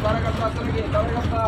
कार्यकर्ता कार्यकर्ता